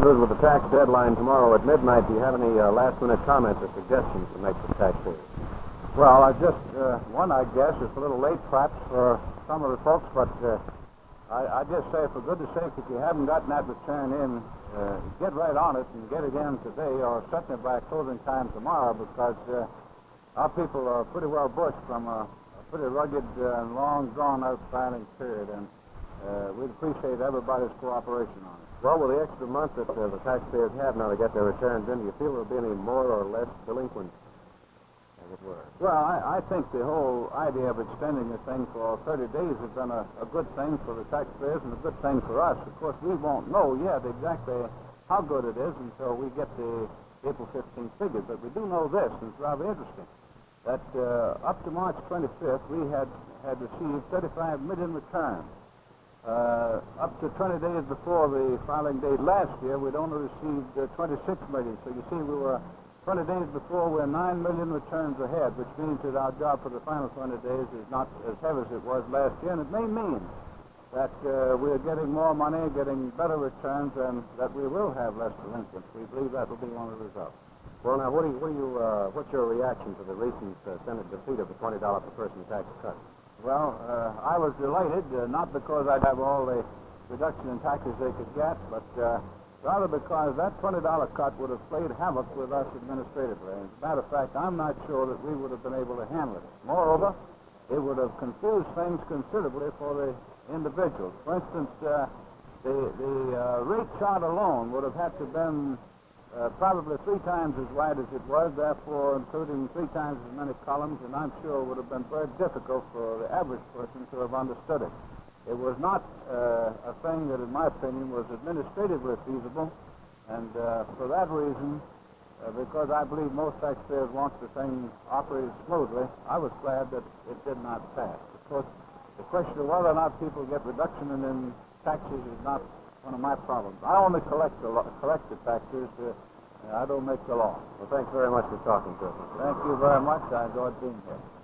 with the tax deadline tomorrow at midnight, do you have any uh, last-minute comments or suggestions to make for taxpayers? Well, I just, uh, one, I guess, it's a little late perhaps for some of the folks, but uh, I, I just say, for goodness sake, if you haven't gotten that return in, uh, get right on it and get it in today or certainly by closing time tomorrow because uh, our people are pretty well bushed from a, a pretty rugged uh, and long, drawn-out filing period, and uh, we'd appreciate everybody's cooperation on it. Well, with the extra month that uh, the taxpayers have now to get their returns in, do you feel there'll be any more or less delinquents, as it were? Well, I, I think the whole idea of extending the thing for 30 days has been a, a good thing for the taxpayers and a good thing for us. Of course, we won't know yet exactly how good it is until we get the April 15th figures, but we do know this, and it's rather interesting, that uh, up to March 25th, we had, had received 35 million returns. Uh, to 20 days before the filing date last year, we'd only received uh, 26 million. So you see, we were 20 days before, we're 9 million returns ahead, which means that our job for the final 20 days is not as heavy as it was last year. And it may mean that uh, we're getting more money, getting better returns, and that we will have less delinquents. We believe that will be one of the results. Well, now, what do you, what do you, uh, what's your reaction to the recent uh, Senate defeat of the $20 per person tax cut? Well, uh, I was delighted, uh, not because I'd have all the reduction in taxes they could get, but uh, rather because that $20 cut would have played havoc with us administratively. As a matter of fact, I'm not sure that we would have been able to handle it. Moreover, it would have confused things considerably for the individuals. For instance, uh, the, the uh, rate chart alone would have had to have been uh, probably three times as wide as it was, therefore including three times as many columns, and I'm sure it would have been very difficult for the average person to have understood it. It was not uh, a thing that, in my opinion, was administratively feasible, and uh, for that reason, uh, because I believe most taxpayers want the thing operated smoothly, I was glad that it did not pass. Of course, the question of whether or not people get reduction in, in taxes is not one of my problems. I only collect the collect the taxes. Uh, I don't make the law. Well, thanks very much for talking to us. Mr. Thank you very much. I enjoyed being here.